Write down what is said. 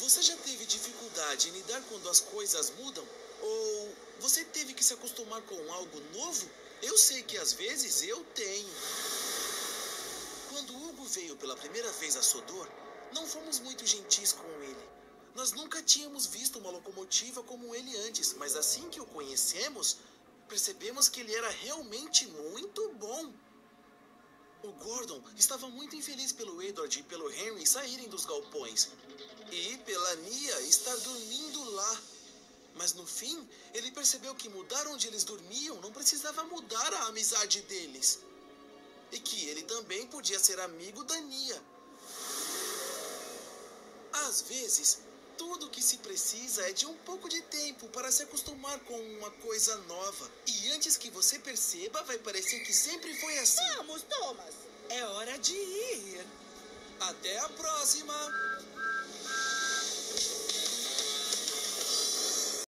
Você já teve dificuldade em lidar quando as coisas mudam? Ou você teve que se acostumar com algo novo? Eu sei que às vezes eu tenho. Quando Hugo veio pela primeira vez a Sodor, não fomos muito gentis com ele. Nós nunca tínhamos visto uma locomotiva como ele antes, mas assim que o conhecemos, percebemos que ele era realmente muito bom. O Gordon estava muito infeliz pelo Edward e pelo Henry saírem dos galpões. E pela Nia estar dormindo lá. Mas no fim, ele percebeu que mudar onde eles dormiam não precisava mudar a amizade deles. E que ele também podia ser amigo da Nia. Às vezes, tudo o que se precisa é de um pouco de tempo para se acostumar com uma coisa nova. E antes que você perceba, vai parecer que sempre foi assim. Vamos, Thomas. É hora de ir. Até a próxima!